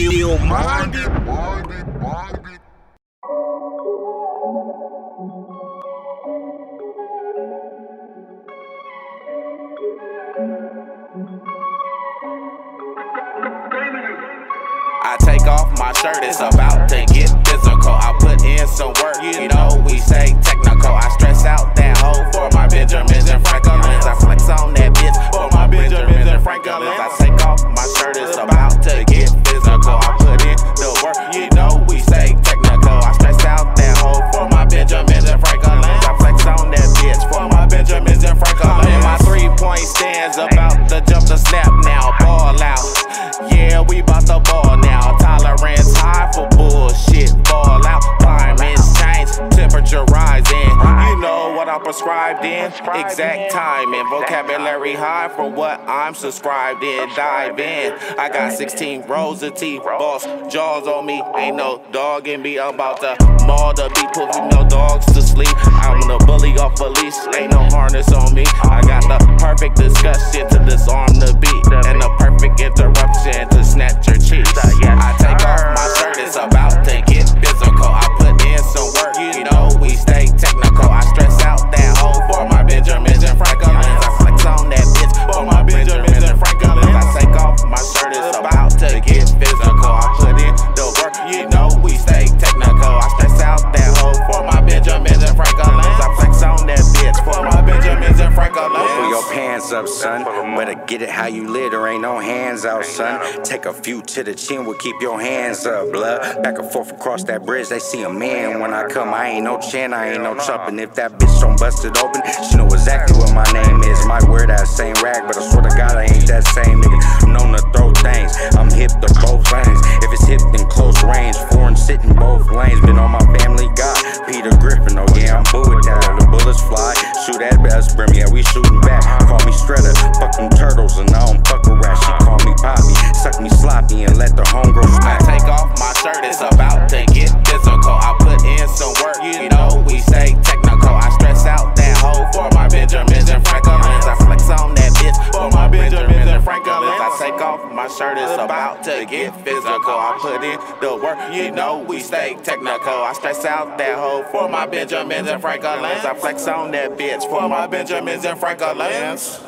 I take off my shirt, it's about to get physical. I put in some work, you know we say technical. I stress out that hoe for my Benjamins and Franklins. About to jump the snap now, ball out. Yeah, we bout the ball now. Tolerance high for bullshit. Ball out, climates change, temperature rising. You know what I'm prescribed in. Exact timing, vocabulary high for what I'm subscribed in. Dive in. I got 16 rows of teeth, boss jaws on me. Ain't no dog in me. I'm about to maul the beat, putting no dogs to sleep. I'm the bully off a leash, ain't no harness on me. I got perfect discussion to disarm the Pants up, son. Better get it how you live, there ain't no hands out, son. Take a few to the chin, we'll keep your hands up, blood. Back and forth across that bridge, they see a man when I come. I ain't no chin, I ain't no chumping. If that bitch don't bust it open, she know exactly what my name is. Might wear that same rag, but I swear to God, I ain't that same nigga. Known to throw things, I'm hip to both lanes. If it's hip in close range, foreign sitting both lanes. Been on my family, God, Peter Griffin, oh yeah, I'm boo with that. The bullets fly, shoot at best, brim, yeah, we shooting back. Call me Shredder, fuck them turtles, and I don't fuck a rat. She call me Poppy, my shirt, is about to get physical. I put in the work, you know we stay technical. I stress out that hoe for my Benjamins and Franklins. I flex on that bitch for my Benjamins and Franklins.